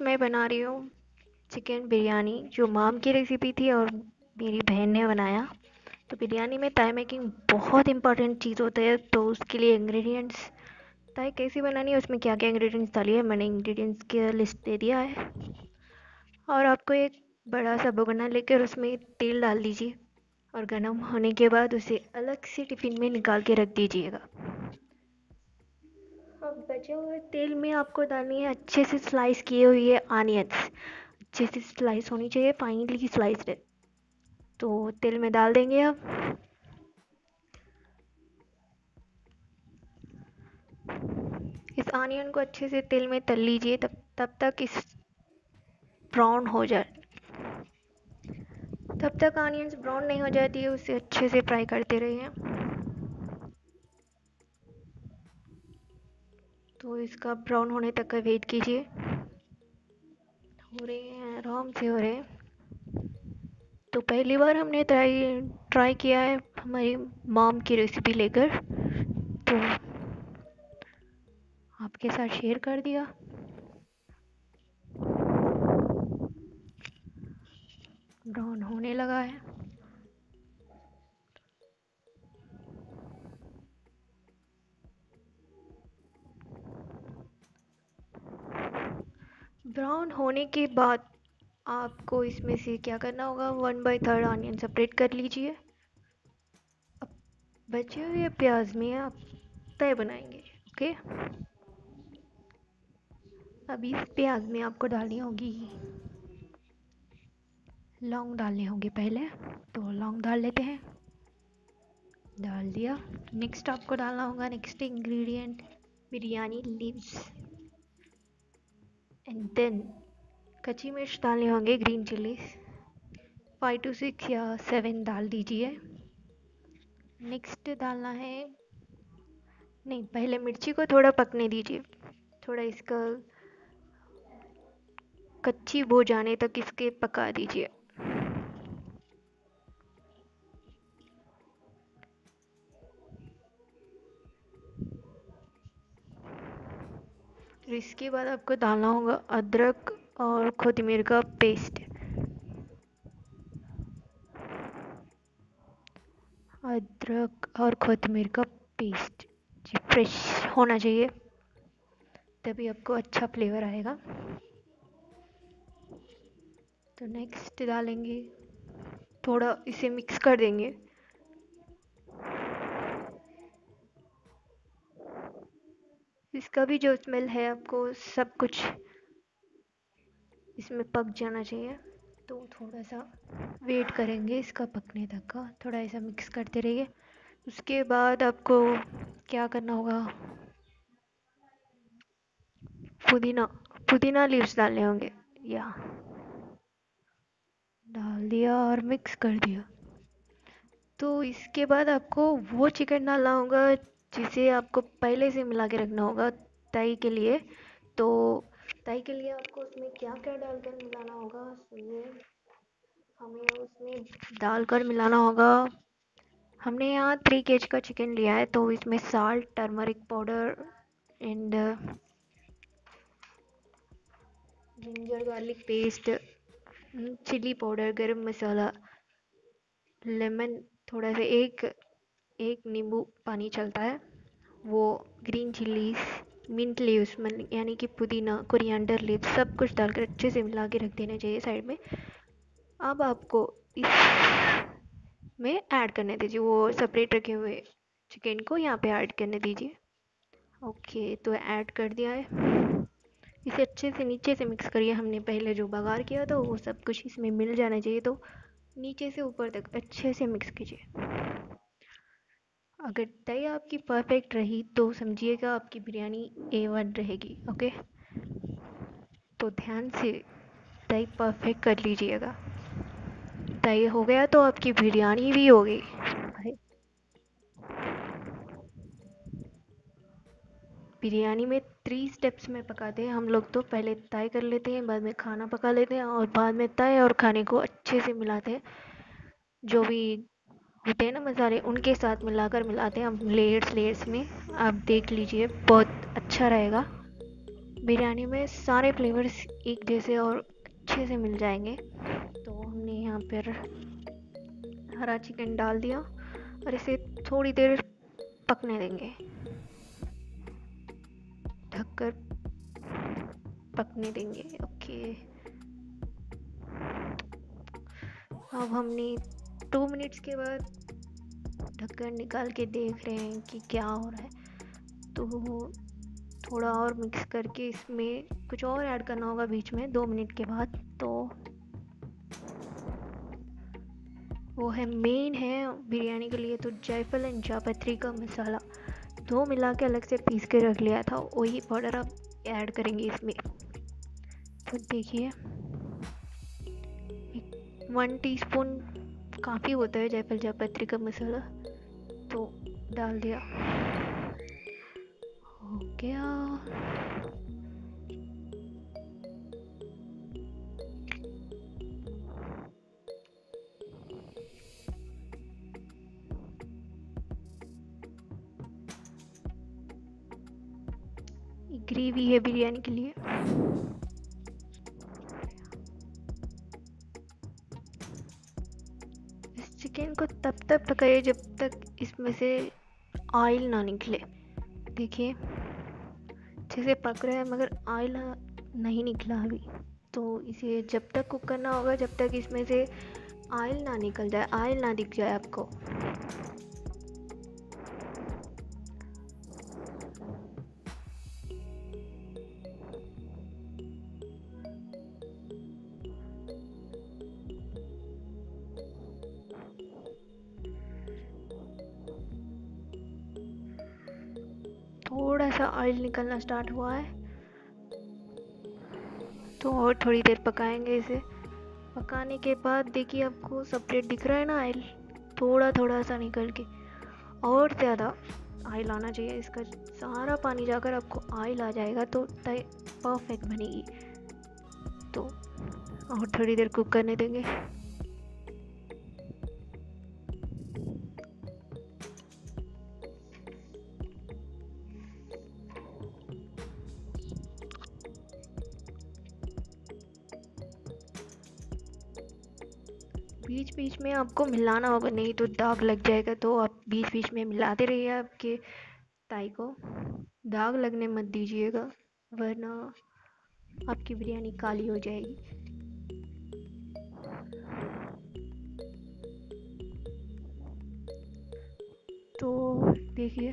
मैं बना रही हूँ चिकन बिरयानी, जो माम की रेसिपी थी और मेरी बहन ने बनाया। तो बिरयानी में ताई मेकिंग बहुत इंपॉर्टेंट चीज़ होता है तो उसके लिए इंग्रेडिएंट्स ताई कैसी बनानी है, उसमें क्या क्या इंग्रेडिएंट्स डालिए है, मैंने इंग्रेडिएंट्स की लिस्ट दे दिया है। और आपको एक बड़ा सा भगोना लेकर उसमें तेल डाल दीजिए और गर्म होने के बाद उसे अलग से टिफ़िन में निकाल के रख दीजिएगा। बचे हुए तेल में आपको डालनी है अच्छे से स्लाइस किए हुए आनियंस अच्छे से स्लाइस होनी चाहिए फाइनली स्लाइस तो तेल में डाल देंगे अब। इस आनियन को अच्छे से तेल में तल लीजिए, तब तब तक इस ब्राउन हो जाए। तब तक आनियंस ब्राउन नहीं हो जाती है उसे अच्छे से फ्राई करते रहिए। इसका ब्राउन होने तक का वेट कीजिए। हो रहे हैं, आराम से हो रहे हैं। तो पहली बार हमने ट्राई ट्राई किया है हमारी मॉम की रेसिपी लेकर। तो आपके साथ शेयर कर दिया। ब्राउन होने लगा है। ब्राउन होने के बाद आपको इसमें से क्या करना होगा? One by third onion separate कर लीजिए। अब बचे हुए प्याज में आप तय बनाएँगे, ओके? अब इस प्याज में आपको डालनी होगी लौंग डालने होंगे पहले तो लौंग डाल लेते हैं। डाल दिया। नेक्स्ट आपको डालना होगा next ingredient biryani, leaves. And then कच्ची मिर्च डालने होंगे green chillies five two six या सेवन डाल दीजिए. नेक्स्ट डालना है, नहीं, पहले मिर्ची को थोड़ा पकने दीजिए. थोड़ा इसका कच्ची हो जाने तक इसके पका दीजिए. इसके बाद आपको डालना होगा अदरक और कोतमीर का पेस्ट। अदरक और कोतमीर का पेस्ट। जी, फ्रेश होना चाहिए, तभी आपको अच्छा फ्लेवर आएगा। तो नेक्स्ट डालेंगे, थोड़ा इसे मिक्स कर देंगे। इसका भी जो स्मेल है आपको, सब कुछ इसमें पक जाना चाहिए। तो थोड़ा सा वेट करेंगे इसका पकने तक का। थोड़ा ऐसा मिक्स करते रहिए। उसके बाद आपको क्या करना होगा? पुदीना पुदीना लीव्स डालने होंगे। या। डाल दिया और मिक्स कर दिया। तो इसके बाद आपको वो चिकन डालना होगा जिसे आपको पहले से मिला के रखना होगा तई के लिए तो तई के लिए आपको उसमें क्या क्या डालकर मिलाना होगा, सुनिए। हमें उसमें डालकर मिलाना होगा। हमने यहाँ थ्री केज का चिकन लिया है तो इसमें salt turmeric powder and ginger garlic paste chilli powder garam masala lemon थोड़ा सा एक एक नींबू पानी चलता है, वो ग्रीन चिलीज मिंट लीव्स मन, यानी कि पुदीना कोरिएंडर लीव्स सब कुछ डालकर अच्छे से मिला के रख देना चाहिए साइड में। अब आपको इस में ऐड करने दीजिए, वो सेपरेट रखे हुए चिकन को यहाँ पे ऐड करने दीजिए। ओके तो ऐड कर दिया है। इसे अच्छे से नीचे से मिक्स करिए, हमने पहले जो बघार किया था, वो सब कुछ इसमें मिल जाना चाहिए तो नीचे से ऊपर तक अच्छे से मिक्स कीजिए। अगर तय आपकी परफेक्ट रही तो समझिएगा आपकी बिरयानी ए वन रहेगी ओके तो ध्यान से तय परफेक्ट कर लीजिएगा। तय हो गया तो आपकी बिरयानी भी हो गई। बिरयानी में थ्री स्टेप्स में पकाते हैं हम लोग तो पहले तय कर लेते हैं, बाद में खाना पका लेते हैं और बाद में तय और खाने को अच्छे से मिलाते हैं। जो भी होते हैं ना मसाले उनके साथ मिलाकर मिलाते हैं। हम लेयर्स लेयर्स में आप देख लीजिए, बहुत अच्छा रहेगा। बिरयानी में सारे फ्लेवर्स एक जैसे और अच्छे से मिल जाएँगे। तो हमने यहाँ पर हरा चिकन डाल दिया और इसे थोड़ी देर पकने देंगे। ढककर पकने देंगे, ओके। अब हमने टू मिनट्स के बाद ढक्कन निकाल के देख रहे हैं कि क्या हो रहा है। तो थोड़ा और मिक्स करके इसमें कुछ और ऐड करना होगा बीच में दो मिनट के बाद। तो वो है मेन है बिरयानी के लिए तो जायफल एंड जापत्री का मसाला। दो मिला के अलग से पीस के रख लिया था, वही पाउडर आप ऐड करेंगे इसमें। तो देखिए वन टीस्पून काफ़ी होता है जायफल जापत्री का मसाला। तो डाल दिया। हो गया। ग्रेवी है बिरयानी के लिए। चिकन को तब तक पकाइए जब तक इसमें से ऑयल ना निकले। देखिए अच्छे से पक रहा है, मगर ऑयल नहीं निकला अभी। तो इसे जब तक कुक करना होगा, जब तक इसमें से ऑयल ना निकल जाए ऑयल ना दिख जाए आपको। सा ऑयल निकलना स्टार्ट हुआ है। तो और थोड़ी देर पकाएँगे इसे। पकाने के बाद देखिए आपको सेपरेट दिख रहा है ना ऑयल थोड़ा थोड़ा सा निकल के। और ज़्यादा ऑयल आना चाहिए, इसका सारा पानी जाकर आपको ऑयल आ जाएगा तो परफेक्ट बनेगी। तो और थोड़ी देर कुक करने देंगे। में आपको मिलाना होगा, नहीं तो दाग लग जाएगा। तो आप बीच बीच में मिलाते रहिए आपके ताई को। दाग लगने मत दीजिएगा, वरना आपकी बिरयानी काली हो जाएगी। तो देखिए,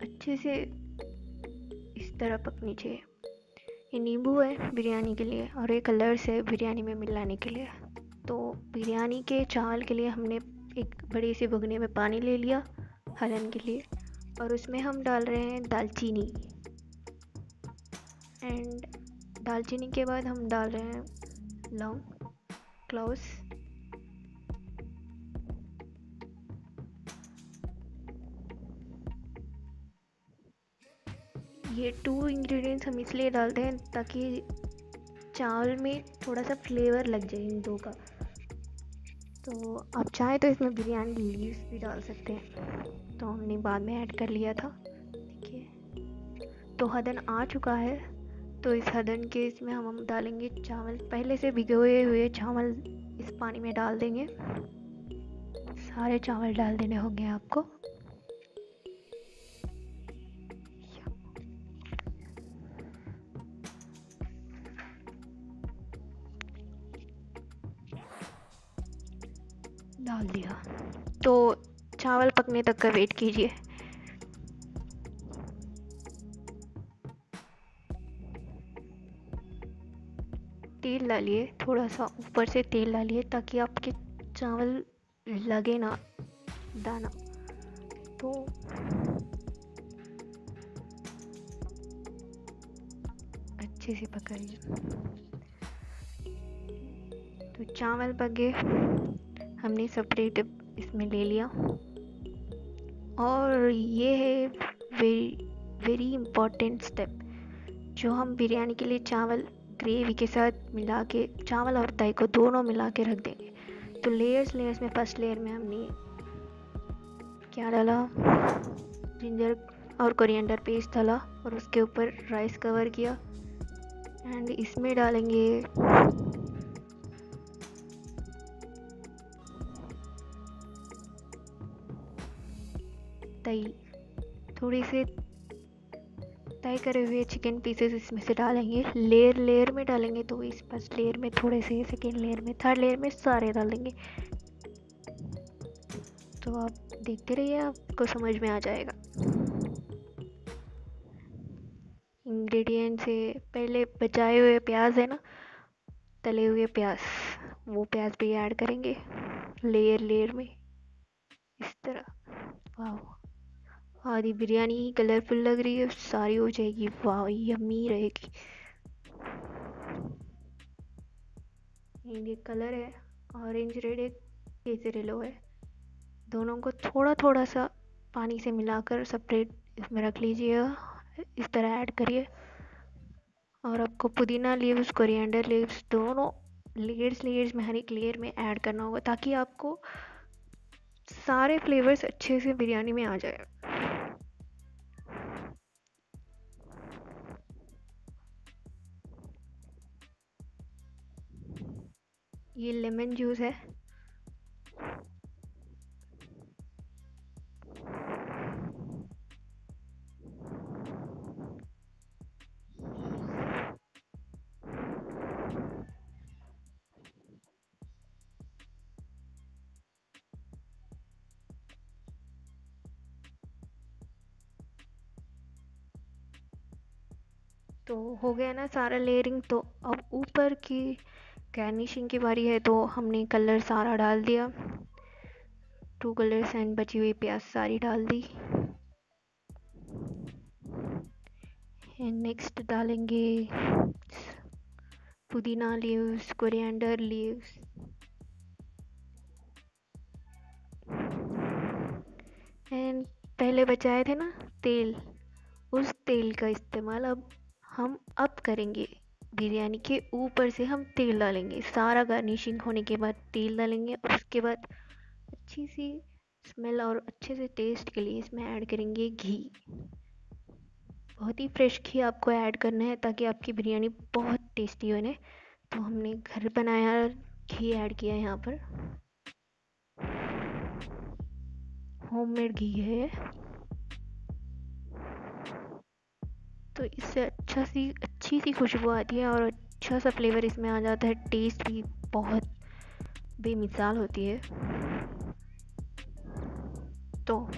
अच्छे से इस तरह पकनी चाहिए ये नींबू है बिरयानी के लिए और ये कलर्स है बिरयानी में मिलाने के लिए। तो बिरयानी के चावल के लिए हमने एक बड़ी सी भुगने में पानी ले लिया हलन के लिए और उसमें हम डाल रहे हैं दालचीनी। एंड दालचीनी के बाद हम डाल रहे हैं लौंग क्लोव्स ये टू इंग्रेडिएंट्स हम इसलिए डालते हैं ताकि चावल में थोड़ा सा फ्लेवर लग जाए इन दो का। तो आप चाहें तो इसमें बिरयानी लीव्स भी डाल सकते हैं। तो हमने बाद में ऐड कर लिया था। देखिए तो हदन आ चुका है। तो इस हदन के इसमें हम हम डालेंगे चावल। पहले से भिगोए हुए चावल इस पानी में डाल देंगे। सारे चावल डाल देने होंगे आपको। डाल दिया। तो चावल पकने तक का वेट कीजिए। तेल डालिए थोड़ा सा ऊपर से तेल डालिए, ताकि आपके चावल लगे ना दाना। तो अच्छे से पकाइए। तो चावल पक। हमने सेपरेट इसमें ले लिया। और ये है वेरी वेरी इम्पोर्टेंट स्टेप जो हम बिरयानी के लिए चावल ग्रेवी के साथ मिला के, चावल और ताई को दोनों मिला के रख देंगे। तो लेयर्स लेयर्स में फ़र्स्ट लेयर में हमने क्या डाला? जिंजर और कोरिएंडर पेस्ट डाला और उसके ऊपर राइस कवर किया। एंड इसमें डालेंगे दही थोड़ी से तय करे हुए चिकन पीसेस इसमें से डालेंगे। लेयर लेयर में डालेंगे तो इस फ़र्स्ट लेयर में थोड़े से सेकेंड लेयर में थर्ड लेयर में सारे डाल देंगे तो आप देखते रहिए, आपको समझ में आ जाएगा। इंग्रेडिएंट से पहले बचाए हुए प्याज है ना, तले हुए प्याज, वो प्याज भी ऐड करेंगे। लेयर लेयर में, इस तरह। वाह आधी बिरयानी ही कलरफुल लग रही है, सारी हो जाएगी। वाह यम्मी रहेगी। ये कलर है ऑरेंज रेड है केसर येलो है। दोनों को थोड़ा थोड़ा सा पानी से मिलाकर सेपरेट इसमें रख लीजिए, इस तरह ऐड करिए। और आपको पुदीना लीव्स कोरिएंडर लीव्स दोनों लेयर्स लेयर्स में, हर एक लेयर में ऐड करना होगा, ताकि आपको सारे फ्लेवर्स अच्छे से बिरयानी में आ जाए। ये लेमन जूस है। तो हो गया ना सारा लेयरिंग तो अब ऊपर की गार्निशिंग की बारी है तो हमने कलर सारा डाल दिया। टू कलर्स एंड बची हुई प्याज सारी डाल दी। एंड नेक्स्ट डालेंगे पुदीना लीव्स कोरिएंडर लीव्स एंड पहले बचाए थे ना तेल, उस तेल का इस्तेमाल अब हम अब करेंगे। बिरयानी के ऊपर से हम तेल डालेंगे। सारा गार्निशिंग होने के बाद तेल डालेंगे उसके बाद अच्छी सी स्मेल और अच्छे से टेस्ट के लिए इसमें ऐड करेंगे घी। बहुत ही फ्रेश घी आपको ऐड करना है ताकि आपकी बिरयानी बहुत टेस्टी बने। तो हमने घर बनाया घी ऐड किया यहाँ पर। होममेड घी है तो इससे अच्छा सी, अच्छी सी खुशबू आती है और अच्छा सा फ्लेवर इसमें आ जाता है। टेस्ट भी बहुत बेमिसाल होती है। तो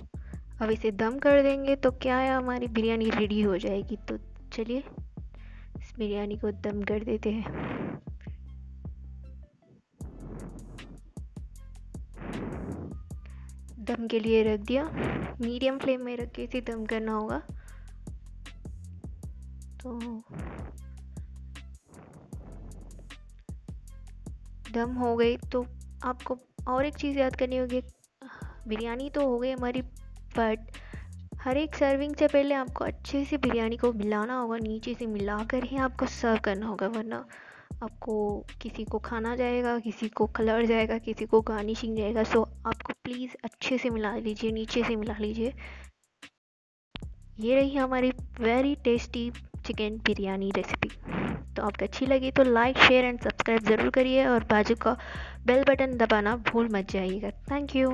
अब इसे दम कर देंगे तो क्या है, हमारी बिरयानी रेडी हो जाएगी। तो चलिए, इस बिरयानी को दम कर देते हैं। दम के लिए रख दिया। मीडियम फ्लेम में रख के इसे दम करना होगा। तो दम हो गई। तो आपको और एक चीज़ याद करनी होगी, बिरयानी तो हो गई हमारी बट हर एक सर्विंग से पहले आपको अच्छे से बिरयानी को मिलाना होगा, नीचे से मिला कर ही आपको सर्व करना होगा, वरना आपको किसी को खाना जाएगा, किसी को कलर जाएगा, किसी को गार्निशिंग जाएगा। सो आपको प्लीज़ अच्छे से मिला लीजिए, नीचे से मिला लीजिए। ये रही हमारी very tasty chicken biryani recipe तो आपको अच्छी लगी तो लाइक शेयर एंड सब्सक्राइब ज़रूर करिए और बाजू का बेल बटन दबाना भूल मत जाइएगा. Thank you